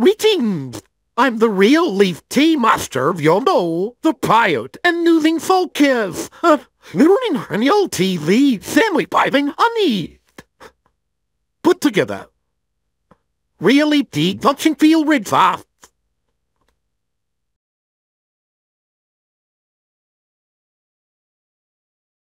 Greetings! I'm the real Leaf Tea Master of Yondo, the Piot and Newthing Folkers. Uh, learning annual TV family piping honey. Put together. Really deep, touching feel red fast.